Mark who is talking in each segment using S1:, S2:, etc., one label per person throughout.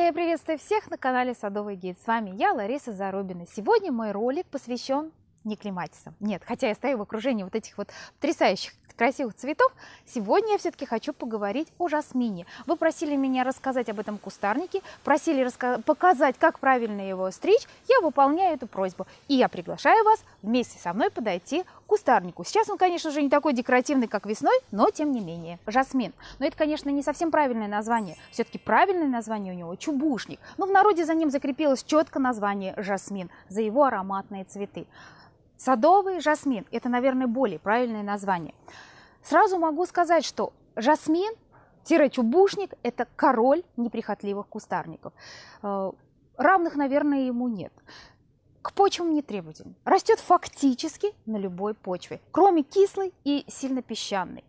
S1: Друзья, я приветствую всех на канале Садовый гид. С вами я, Лариса Зарубина. Сегодня мой ролик посвящен не климатисам. Нет, хотя я стою в окружении вот этих вот потрясающих красивых цветов, сегодня я все-таки хочу поговорить о жасмине. Вы просили меня рассказать об этом кустарнике, просили показать, как правильно его стричь. Я выполняю эту просьбу. И я приглашаю вас вместе со мной подойти кустарнику. Сейчас он, конечно же, не такой декоративный, как весной, но тем не менее. Жасмин. Но это, конечно, не совсем правильное название. Все-таки правильное название у него чубушник. Но в народе за ним закрепилось четко название жасмин за его ароматные цветы. Садовый жасмин – это, наверное, более правильное название. Сразу могу сказать, что жасмин чубушник – это король неприхотливых кустарников. Э, равных, наверное, ему нет. К почвам не требователен. Растет фактически на любой почве, кроме кислой и сильно песчаной.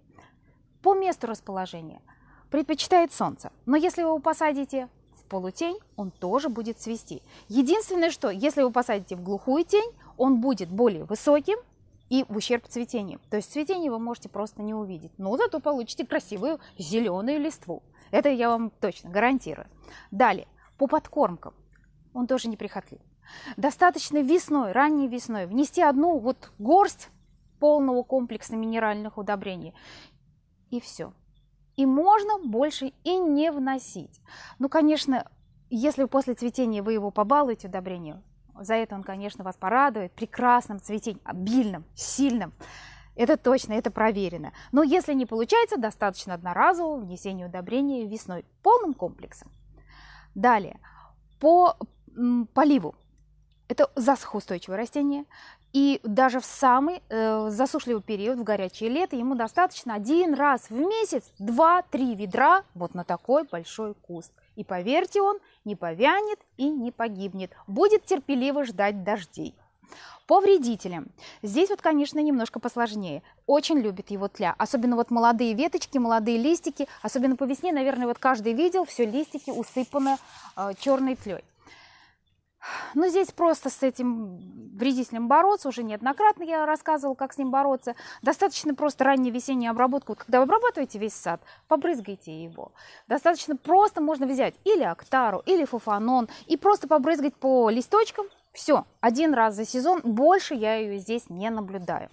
S1: По месту расположения предпочитает солнце. Но если вы его посадите в полутень, он тоже будет цвести. Единственное, что если вы посадите в глухую тень, он будет более высоким и в ущерб цветению. То есть цветение вы можете просто не увидеть, но зато получите красивую зеленую листву. Это я вам точно гарантирую. Далее, по подкормкам. Он тоже неприхотлив. Достаточно весной, ранней весной внести одну вот горсть полного комплекса минеральных удобрений. И все. И можно больше и не вносить. Ну, конечно, если после цветения вы его побалуете удобрением, за это он, конечно, вас порадует прекрасным цветением, обильным, сильным. Это точно, это проверено. Но если не получается, достаточно одноразового внесения удобрения весной полным комплексом. Далее, по поливу. Это засухоустойчивое растение. И даже в самый э, засушливый период, в горячее лето, ему достаточно один раз в месяц 2-3 ведра вот на такой большой куст. И поверьте, он не повянет и не погибнет, будет терпеливо ждать дождей. По вредителям. Здесь вот, конечно, немножко посложнее. Очень любит его тля. Особенно вот молодые веточки, молодые листики. Особенно по весне, наверное, вот каждый видел, все листики усыпаны э, черной тлей. Но здесь просто с этим вредителем бороться, уже неоднократно я рассказывала, как с ним бороться. Достаточно просто ранняя весенняя обработка. Вот когда вы обрабатываете весь сад, побрызгайте его. Достаточно просто можно взять или актару, или фуфанон, и просто побрызгать по листочкам. Все, один раз за сезон, больше я ее здесь не наблюдаю.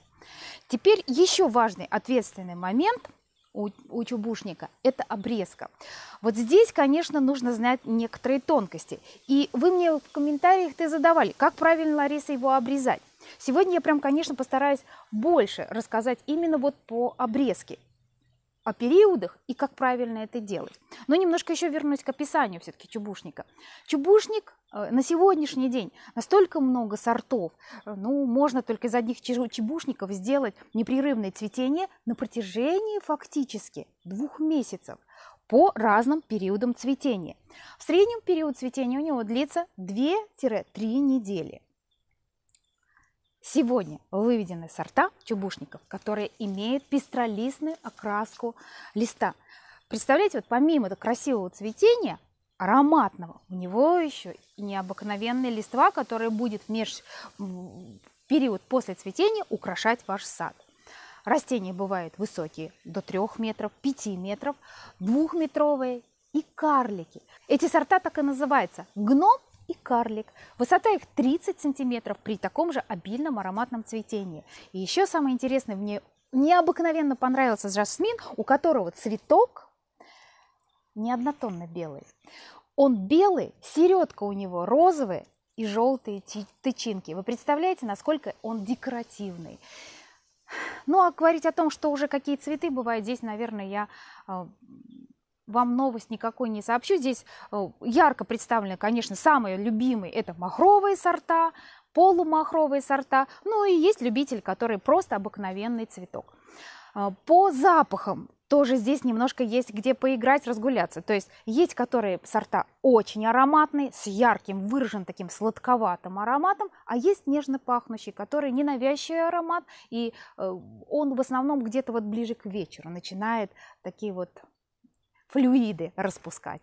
S1: Теперь еще важный ответственный момент – у, чубушника, это обрезка. Вот здесь, конечно, нужно знать некоторые тонкости. И вы мне в комментариях ты задавали, как правильно, Лариса, его обрезать. Сегодня я прям, конечно, постараюсь больше рассказать именно вот по обрезке о периодах и как правильно это делать. Но немножко еще вернусь к описанию все-таки чубушника. Чубушник на сегодняшний день настолько много сортов, э, ну, можно только из одних чебушников сделать непрерывное цветение на протяжении фактически двух месяцев по разным периодам цветения. В среднем период цветения у него длится 2-3 недели. Сегодня выведены сорта чубушников, которые имеют пестролистную окраску листа. Представляете, вот помимо красивого цветения, ароматного, у него еще и необыкновенная листва, которая будет в меж период после цветения украшать ваш сад. Растения бывают высокие, до 3 метров, 5 метров, двухметровые и карлики. Эти сорта так и называются – гном и карлик. Высота их 30 сантиметров при таком же обильном ароматном цветении. И еще самое интересное, мне необыкновенно понравился жасмин, у которого цветок не однотонно белый. Он белый, середка у него розовая и желтые тычинки. Вы представляете, насколько он декоративный. Ну, а говорить о том, что уже какие цветы бывают, здесь, наверное, я а, вам новость никакой не сообщу. Здесь э, ярко представлены, конечно, самые любимые это махровые сорта, полумахровые сорта, ну и есть любитель, который просто обыкновенный цветок. Э, по запахам тоже здесь немножко есть где поиграть, разгуляться. То есть есть которые сорта очень ароматные, с ярким, выраженным таким сладковатым ароматом, а есть нежно пахнущий, который ненавязчивый аромат, и э, он в основном где-то вот ближе к вечеру начинает такие вот флюиды распускать.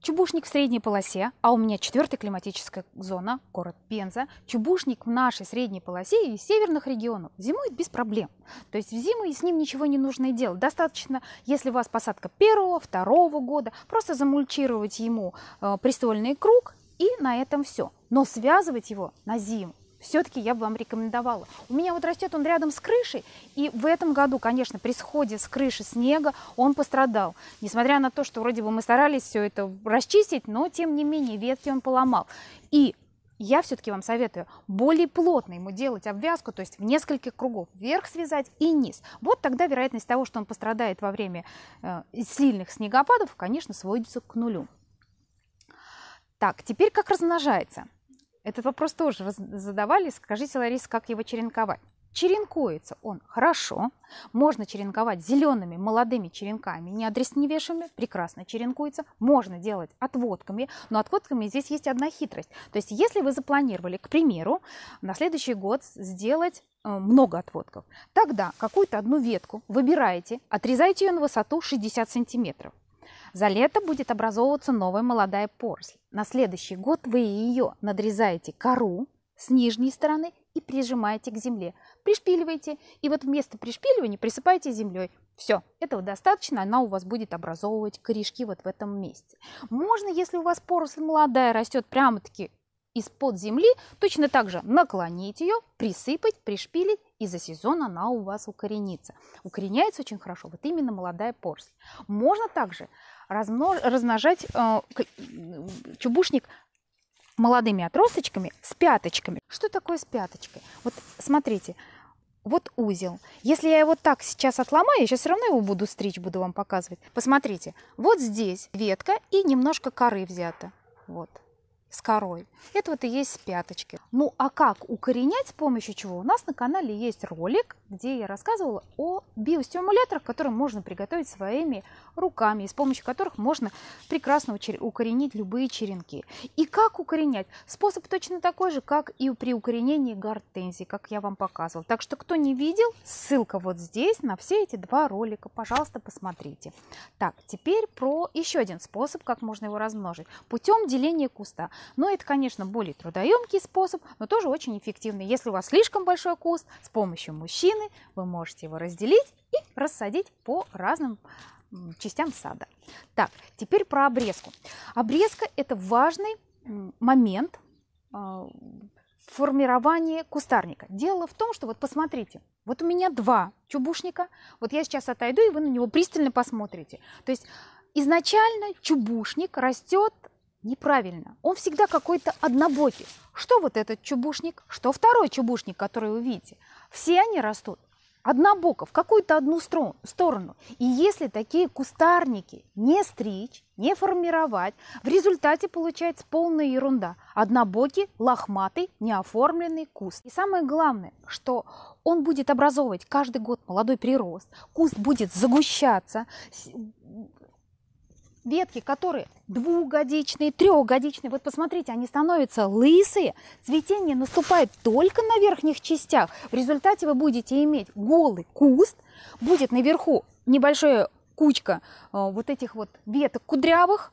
S1: Чубушник в средней полосе, а у меня четвертая климатическая зона, город Пенза. Чубушник в нашей средней полосе и северных регионов зимует без проблем. То есть в зиму с ним ничего не нужно делать. Достаточно, если у вас посадка первого, второго года, просто замульчировать ему э, престольный круг и на этом все. Но связывать его на зиму все-таки я бы вам рекомендовала. У меня вот растет он рядом с крышей, и в этом году, конечно, при сходе с крыши снега он пострадал. Несмотря на то, что вроде бы мы старались все это расчистить, но тем не менее ветки он поломал. И я все-таки вам советую более плотно ему делать обвязку, то есть в несколько кругов, вверх связать и низ. Вот тогда вероятность того, что он пострадает во время э, сильных снегопадов, конечно, сводится к нулю. Так, теперь как размножается? Этот вопрос тоже задавали. Скажите, Лариса, как его черенковать? Черенкуется он хорошо. Можно черенковать зелеными молодыми черенками, не адресневешими, прекрасно черенкуется. Можно делать отводками, но отводками здесь есть одна хитрость. То есть если вы запланировали, к примеру, на следующий год сделать э, много отводков, тогда какую-то одну ветку выбираете, отрезаете ее на высоту 60 сантиметров. За лето будет образовываться новая молодая поросль. На следующий год вы ее надрезаете кору с нижней стороны и прижимаете к земле. Пришпиливаете, и вот вместо пришпиливания присыпаете землей. Все, этого достаточно, она у вас будет образовывать корешки вот в этом месте. Можно, если у вас поросль молодая растет прямо-таки из-под земли, точно так же наклонить ее, присыпать, пришпилить, и за сезон она у вас укоренится. Укореняется очень хорошо вот именно молодая поросль. Можно также размнож... размножать э, чубушник молодыми отросточками с пяточками. Что такое с пяточкой? Вот смотрите, вот узел. Если я его так сейчас отломаю, я сейчас все равно его буду стричь, буду вам показывать. Посмотрите, вот здесь ветка и немножко коры взята. Вот с корой. Это вот и есть пяточки. Ну а как укоренять с помощью чего? У нас на канале есть ролик, где я рассказывала о биостимуляторах, которые можно приготовить своими руками, и с помощью которых можно прекрасно укоренить любые черенки. И как укоренять? Способ точно такой же, как и при укоренении гортензии, как я вам показывала. Так что, кто не видел, ссылка вот здесь на все эти два ролика. Пожалуйста, посмотрите. Так, теперь про еще один способ, как можно его размножить. Путем деления куста. Но это, конечно, более трудоемкий способ, но тоже очень эффективный. Если у вас слишком большой куст, с помощью мужчины вы можете его разделить и рассадить по разным частям сада. Так, теперь про обрезку. Обрезка – это важный момент а, формирования кустарника. Дело в том, что вот посмотрите, вот у меня два чубушника, вот я сейчас отойду, и вы на него пристально посмотрите. То есть изначально чубушник растет неправильно. Он всегда какой-то однобокий. Что вот этот чубушник, что второй чубушник, который вы видите. Все они растут однобоко, в какую-то одну сторону. И если такие кустарники не стричь, не формировать, в результате получается полная ерунда. Однобокий, лохматый, неоформленный куст. И самое главное, что он будет образовывать каждый год молодой прирост, куст будет загущаться, ветки, которые двухгодичные, трехгодичные, вот посмотрите, они становятся лысые, цветение наступает только на верхних частях. В результате вы будете иметь голый куст, будет наверху небольшая кучка э, вот этих вот веток кудрявых,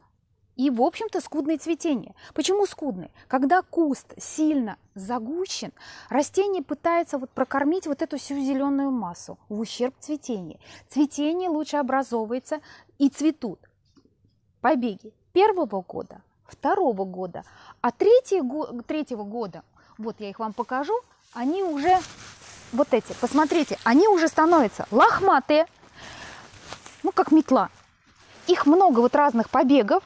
S1: и, в общем-то, скудное цветение. Почему скудное? Когда куст сильно загущен, растение пытается вот прокормить вот эту всю зеленую массу в ущерб цветения. Цветение лучше образовывается и цветут побеги первого года, второго года, а третьего, третьего года, вот я их вам покажу, они уже, вот эти, посмотрите, они уже становятся лохматые, ну как метла. Их много вот разных побегов,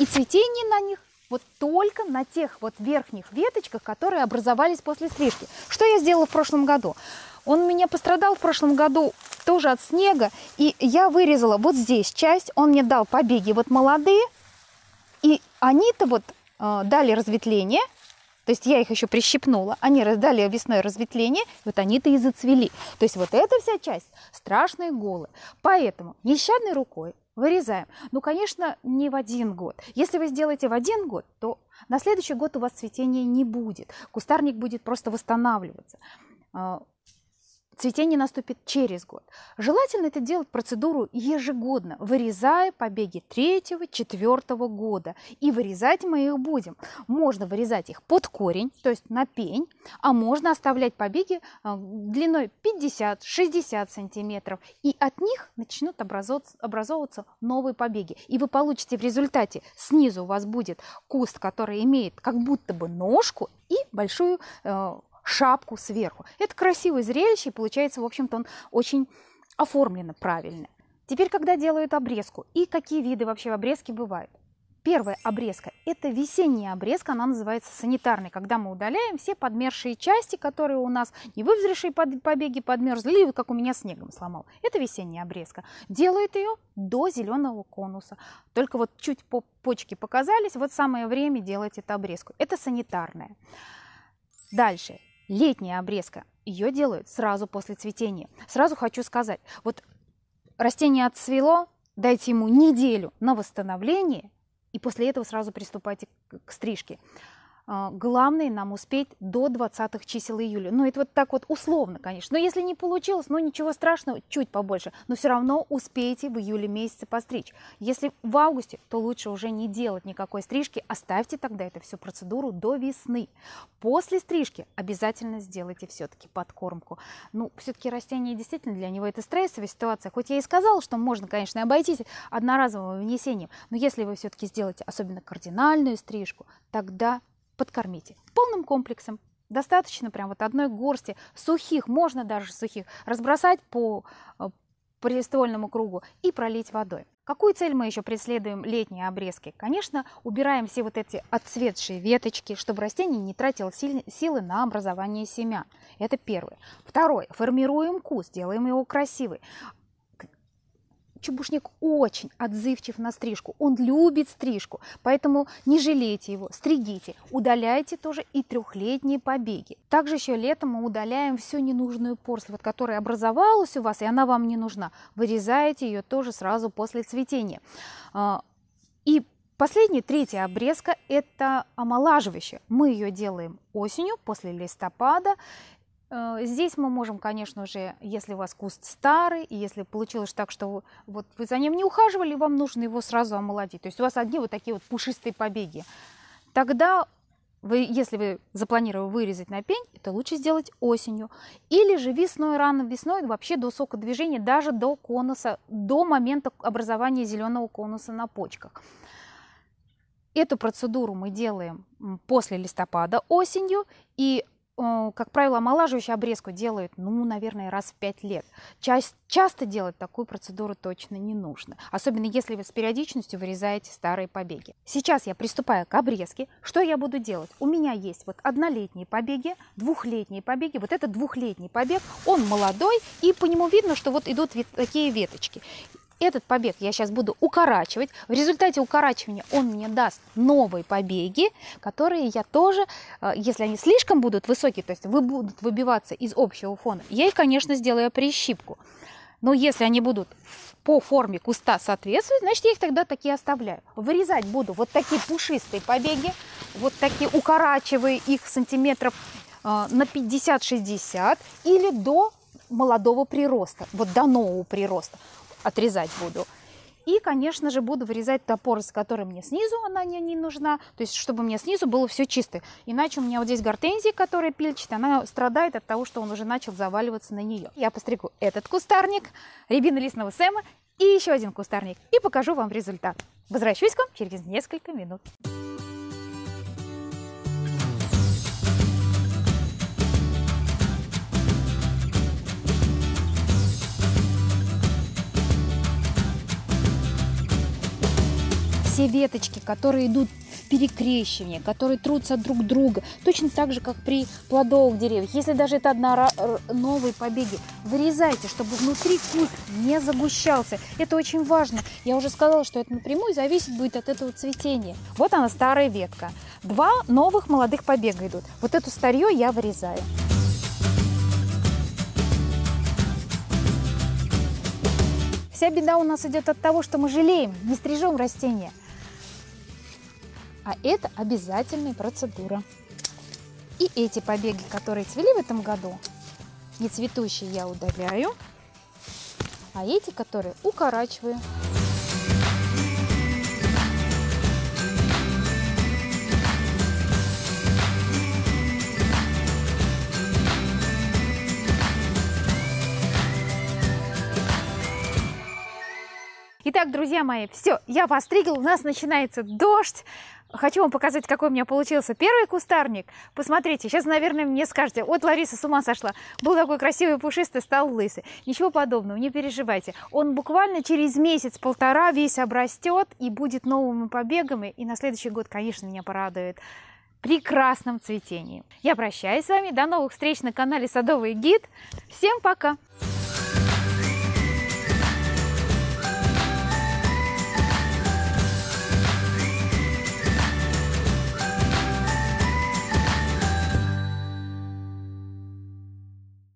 S1: и цветение на них вот только на тех вот верхних веточках, которые образовались после стрижки. Что я сделала в прошлом году? Он у меня пострадал в прошлом году тоже от снега. И я вырезала вот здесь часть. Он мне дал побеги вот молодые. И они-то вот э, дали разветвление. То есть я их еще прищипнула. Они дали весной разветвление. Вот они-то и зацвели. То есть вот эта вся часть страшные голы. Поэтому нещадной рукой вырезаем. Ну, конечно, не в один год. Если вы сделаете в один год, то на следующий год у вас цветения не будет. Кустарник будет просто восстанавливаться. Цветение наступит через год. Желательно это делать процедуру ежегодно, вырезая побеги третьего, четвертого года. И вырезать мы их будем. Можно вырезать их под корень, то есть на пень, а можно оставлять побеги а, длиной 50-60 сантиметров. И от них начнут образовываться новые побеги. И вы получите в результате, снизу у вас будет куст, который имеет как будто бы ножку и большую э, шапку сверху. Это красивое зрелище, и получается, в общем-то, он очень оформлено правильно. Теперь, когда делают обрезку, и какие виды вообще обрезки бывают? Первая обрезка – это весенняя обрезка, она называется санитарной, когда мы удаляем все подмерзшие части, которые у нас не вывзревшие побеги подмерзли, или как у меня снегом сломал. Это весенняя обрезка. Делают ее до зеленого конуса. Только вот чуть по почки показались, вот самое время делать эту обрезку. Это санитарная. Дальше летняя обрезка. Ее делают сразу после цветения. Сразу хочу сказать, вот растение отцвело, дайте ему неделю на восстановление, и после этого сразу приступайте к стрижке. А, главное нам успеть до 20 чисел июля. Ну, это вот так вот условно, конечно. Но если не получилось, ну, ничего страшного, чуть побольше. Но все равно успейте в июле месяце постричь. Если в августе, то лучше уже не делать никакой стрижки. Оставьте тогда эту всю процедуру до весны. После стрижки обязательно сделайте все-таки подкормку. Ну, все-таки растение действительно для него это стрессовая ситуация. Хоть я и сказала, что можно, конечно, обойтись одноразовым внесением, но если вы все-таки сделаете особенно кардинальную стрижку, тогда подкормите полным комплексом. Достаточно прям вот одной горсти сухих, можно даже сухих, разбросать по э, приствольному кругу и пролить водой. Какую цель мы еще преследуем летней обрезки? Конечно, убираем все вот эти отцветшие веточки, чтобы растение не тратило силы на образование семян. Это первое. Второе. Формируем куст, делаем его красивый. Чебушник очень отзывчив на стрижку, он любит стрижку, поэтому не жалейте его, стригите, удаляйте тоже и трехлетние побеги. Также еще летом мы удаляем всю ненужную поросль, вот, которая образовалась у вас, и она вам не нужна. Вырезаете ее тоже сразу после цветения. А, и Последняя, третья обрезка – это омолаживающая. Мы ее делаем осенью, после листопада. Э, здесь мы можем, конечно же, если у вас куст старый, и если получилось так, что вот вы за ним не ухаживали, вам нужно его сразу омолодить. То есть у вас одни вот такие вот пушистые побеги. Тогда вы, если вы запланировали вырезать на пень, это лучше сделать осенью. Или же весной, рано весной, вообще до сокодвижения, даже до конуса, до момента образования зеленого конуса на почках. Эту процедуру мы делаем после листопада осенью, и как правило, омолаживающую обрезку делают, ну, наверное, раз в 5 лет. Часто, часто делать такую процедуру точно не нужно, особенно если вы с периодичностью вырезаете старые побеги. Сейчас я приступаю к обрезке. Что я буду делать? У меня есть вот однолетние побеги, двухлетние побеги. Вот этот двухлетний побег, он молодой, и по нему видно, что вот идут такие веточки. Этот побег я сейчас буду укорачивать. В результате укорачивания он мне даст новые побеги, которые я тоже, э, если они слишком будут высокие, то есть вы будут выбиваться из общего фона, я их, конечно, сделаю прищипку. Но если они будут по форме куста соответствовать, значит, я их тогда такие оставляю. Вырезать буду вот такие пушистые побеги, вот такие, укорачивая их сантиметров э, на 50-60 или до молодого прироста, вот до нового прироста отрезать буду. И, конечно же, буду вырезать топор, с которым мне снизу она не, не нужна, то есть чтобы мне снизу было все чисто. Иначе у меня вот здесь гортензия, которая пильчит, она страдает от того, что он уже начал заваливаться на нее. Я постригу этот кустарник, рябина листного сэма и еще один кустарник и покажу вам результат. Возвращусь к вам через несколько минут. Все веточки, которые идут в перекрещивание, которые трутся друг друга, точно так же, как при плодовых деревьях. Если даже это одна новые побеги, вырезайте, чтобы внутри куст не загущался. Это очень важно. Я уже сказала, что это напрямую зависит будет от этого цветения. Вот она, старая ветка. Два новых молодых побега идут. Вот эту старье я вырезаю. Вся беда у нас идет от того, что мы жалеем, не стрижем растения. А это обязательная процедура. И эти побеги, которые цвели в этом году, Не цветущие я удаляю, а эти, которые укорачиваю. Итак, друзья мои, все, я постригла, у нас начинается дождь. Хочу вам показать, какой у меня получился первый кустарник. Посмотрите, сейчас, наверное, мне скажете, вот Лариса с ума сошла, был такой красивый пушистый, стал лысый. Ничего подобного, не переживайте. Он буквально через месяц-полтора весь обрастет и будет новыми побегами. И на следующий год, конечно, меня порадует прекрасном цветении. Я прощаюсь с вами, до новых встреч на канале Садовый гид. Всем пока!